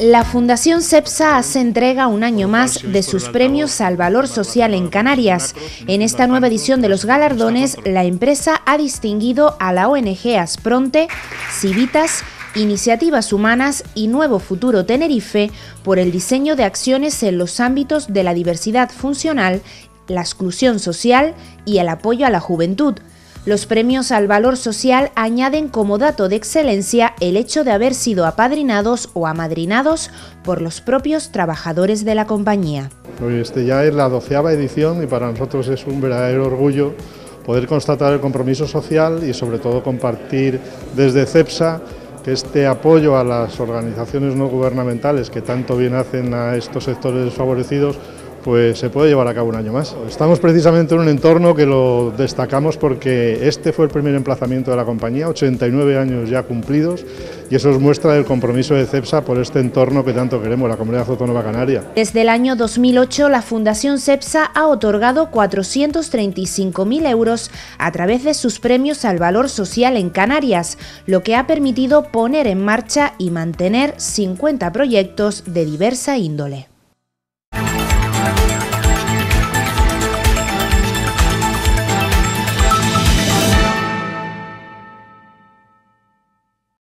La Fundación CEPSA hace entrega un año más de sus premios al valor social en Canarias. En esta nueva edición de los galardones, la empresa ha distinguido a la ONG Aspronte, Civitas, Iniciativas Humanas y Nuevo Futuro Tenerife por el diseño de acciones en los ámbitos de la diversidad funcional, la exclusión social y el apoyo a la juventud. Los premios al valor social añaden como dato de excelencia el hecho de haber sido apadrinados o amadrinados por los propios trabajadores de la compañía. Este ya es la doceava edición y para nosotros es un verdadero orgullo poder constatar el compromiso social y sobre todo compartir desde CEPSA que este apoyo a las organizaciones no gubernamentales que tanto bien hacen a estos sectores desfavorecidos pues se puede llevar a cabo un año más. Estamos precisamente en un entorno que lo destacamos porque este fue el primer emplazamiento de la compañía, 89 años ya cumplidos, y eso os muestra el compromiso de CEPSA por este entorno que tanto queremos, la Comunidad Autónoma Canaria. Desde el año 2008, la Fundación CEPSA ha otorgado 435.000 euros a través de sus premios al valor social en Canarias, lo que ha permitido poner en marcha y mantener 50 proyectos de diversa índole.